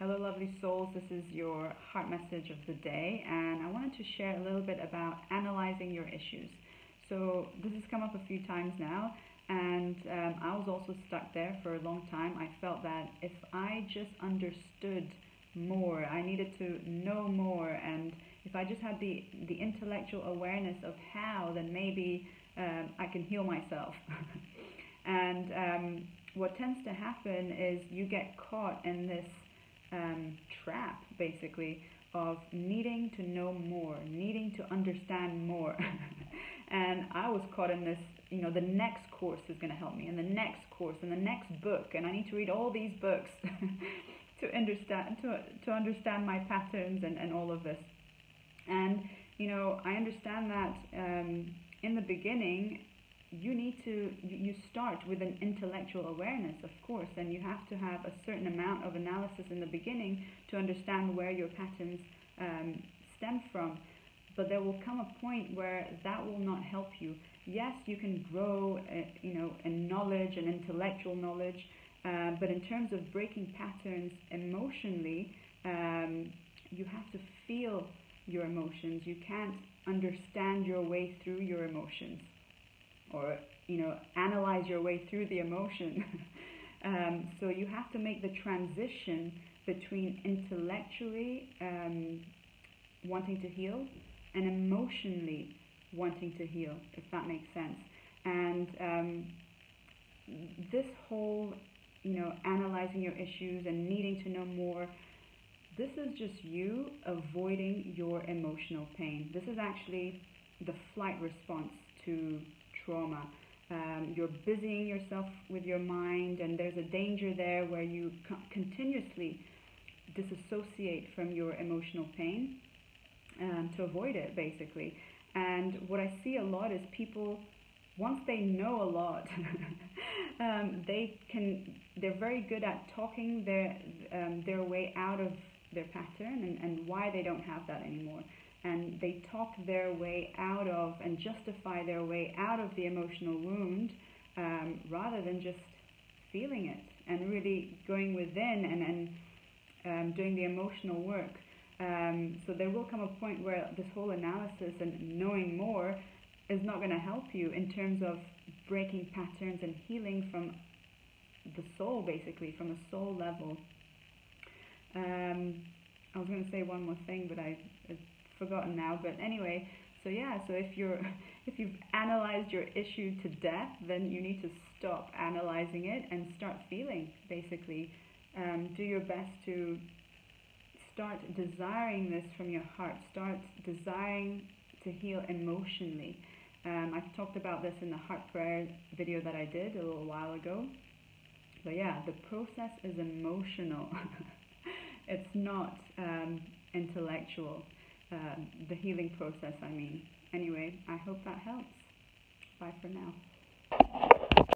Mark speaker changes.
Speaker 1: Hello, lovely souls. This is your heart message of the day, and I wanted to share a little bit about analyzing your issues. So, this has come up a few times now, and um, I was also stuck there for a long time. I felt that if I just understood more, I needed to know more, and if I just had the, the intellectual awareness of how, then maybe um, I can heal myself. and um, what tends to happen is you get caught in this um, trap, basically, of needing to know more, needing to understand more. and I was caught in this, you know, the next course is going to help me, and the next course, and the next book, and I need to read all these books to understand to to understand my patterns and, and all of this. And you know, I understand that um, in the beginning you need to you start with an intellectual awareness of course and you have to have a certain amount of analysis in the beginning to understand where your patterns um, stem from. But there will come a point where that will not help you. Yes you can grow uh, you know in knowledge and intellectual knowledge uh, but in terms of breaking patterns emotionally um, you have to feel your emotions. You can't understand your way through your emotions or you know analyze your way through the emotion. um, so you have to make the transition between intellectually um, wanting to heal and emotionally wanting to heal, if that makes sense. And um, this whole, you know, analyzing your issues and needing to know more, this is just you avoiding your emotional pain. This is actually the flight response to trauma. Um, you're busying yourself with your mind, and there's a danger there where you co- continuously disassociate from your emotional pain um, to avoid it, basically. And what I see a lot is people, once they know a lot, um, they can. They're very good at talking their um, their way out of their pattern and, and why they don't have that anymore and they talk their way out of and justify their way out of the emotional wound um, rather than just feeling it and really going within and, and um, doing the emotional work. Um, so there will come a point where this whole analysis and knowing more is not going to help you in terms of breaking patterns and healing from the soul, basically, from a soul level. Um, I was going to say one more thing, but I forgotten now. But anyway, so yeah, so if you're if you've analyzed your issue to death, then you need to stop analyzing it and start feeling. Basically, um, do your best to start desiring this from your heart. Start desiring to heal emotionally. Um, I talked about this in the heart prayer video that I did a little while ago. But yeah, the process is emotional. it's not um, intellectual the healing process, I mean. Anyway, I hope that helps. Bye for now.